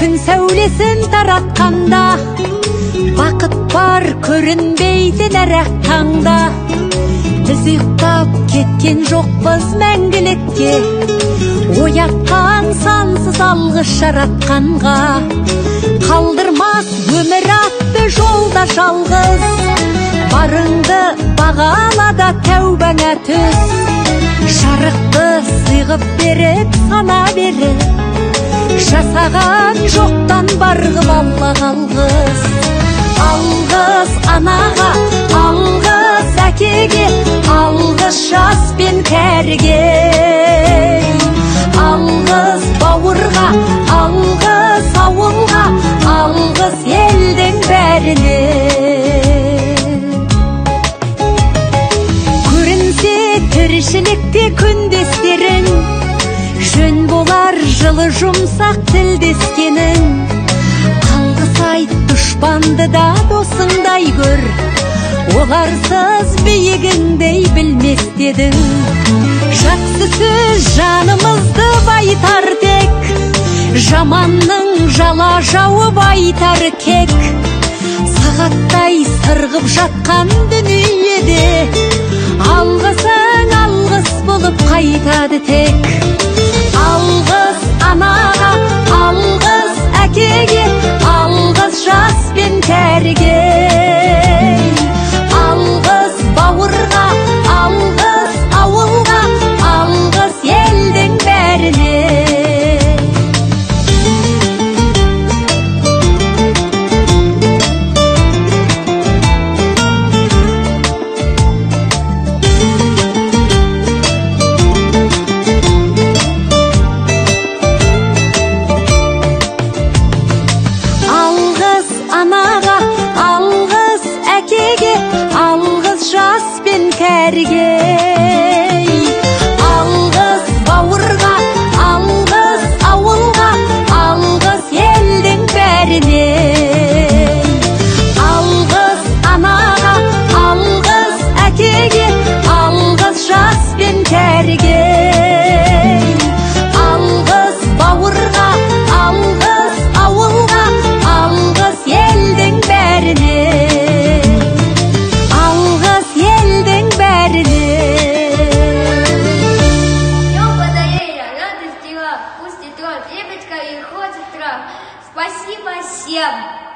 сәулесін таратқанда бақыт бар көрінбейді нәрақ таңда. Біз ұйықтап кеткен жоқпыз мәңгілікке оятқан сансыз алғыс жаратқанға. Қалдырмас өмір атты жолда жалғыз барыңды бағалада тәубаңа түс жарықты сыйғып беріп сана беріп жасаған жоқтан барғып алла қалғыз алғыс анаға алғыс әкеге алғыс жас пен кәріге алғыс бауырға алғыс ауылға алғыс елдің бәріне көрінсе тіршілікте күндестерің жөн болар жылы жұмсақ тілдескенің. Алғыс айт дұшпанды да досыңдай көр оларсыз биігіңдей білмес дедің. Жақсы сөз жанымызды байтар тек. Жаманның жала жауып айтар кек. Сағаттай сырғып жатқан дүниеде алғысың алғыс болып қайтады тек. прав, пусть и трон и ходит трав. Спасибо всем!